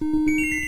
Música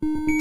you